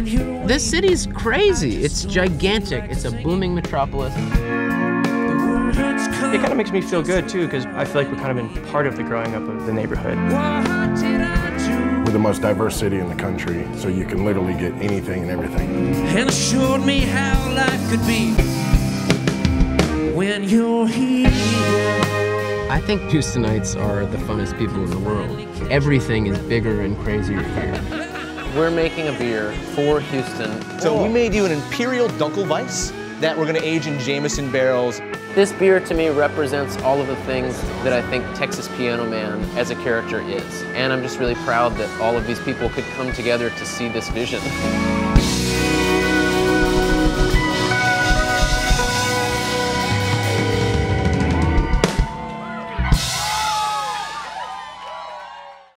This city's crazy. It's gigantic. It's a booming metropolis. It kind of makes me feel good too, because I feel like we've kind of been part of the growing up of the neighborhood. We're the most diverse city in the country, so you can literally get anything and everything. And showed me how life could be when you're here. I think Houstonites are the funnest people in the world. Everything is bigger and crazier here. We're making a beer for Houston. So we made you an Imperial Dunkelweiss that we're gonna age in Jameson barrels. This beer to me represents all of the things that I think Texas Piano Man as a character is. And I'm just really proud that all of these people could come together to see this vision.